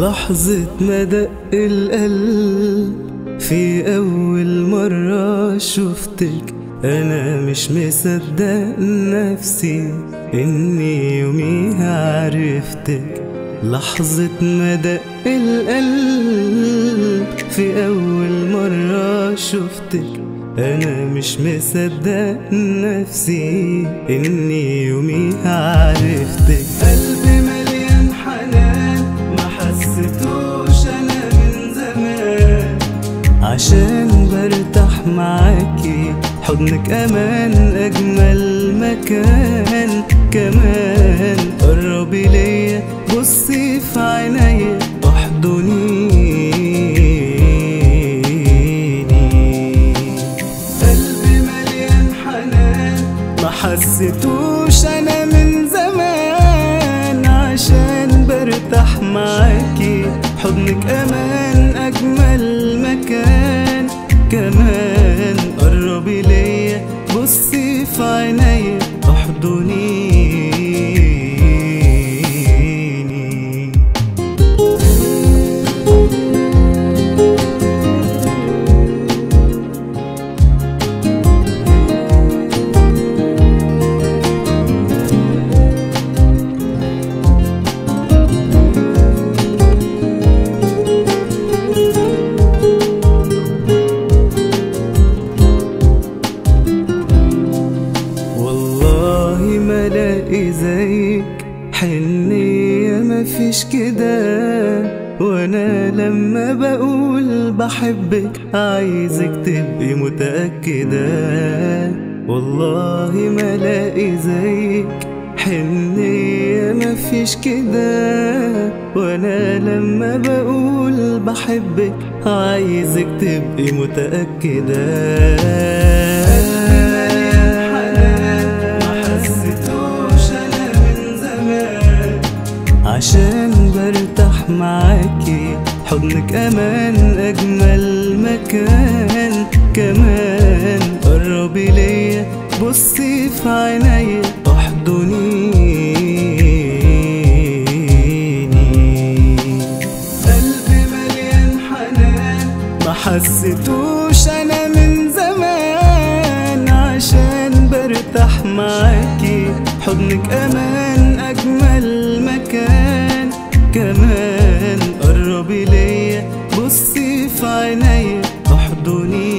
لحظة ما دق القلب. في أول مرة شفتك أنا مش مصدق نفسي إني يوميها عرفتك. لحظة ما دق القلب. في أول مرة شفتك أنا مش مصدق نفسي إني يوميها عرفتك. قلبي عشان برتاح معاكي. حضنك أمان أجمل مكان. كمان قربي ليا بصي في عينيا واحضنيني قلبي مليان حنان. ما حسيتوش أنا من زمان. عشان برتاح معاكي. حضنك أمان. في عينيا احضنيني ما لاقي زيك حنية مفيش كده وأنا لما بقول بحبك عايزك تبقي متأكدة. والله ما لاقي زيك. حنية مفيش كده وأنا لما بقول بحبك عايزك تبقي متأكدة. حضنك أمان أجمل مكان. كمان قربي ليا بصي في عينيا احضنيني قلبي مليان حنان. ما حسيتوش أنا من زمان. عشان برتاح معاكي. حضنك أمان أجمل مكان. كمان قربي ليا بصي في عينيا احضني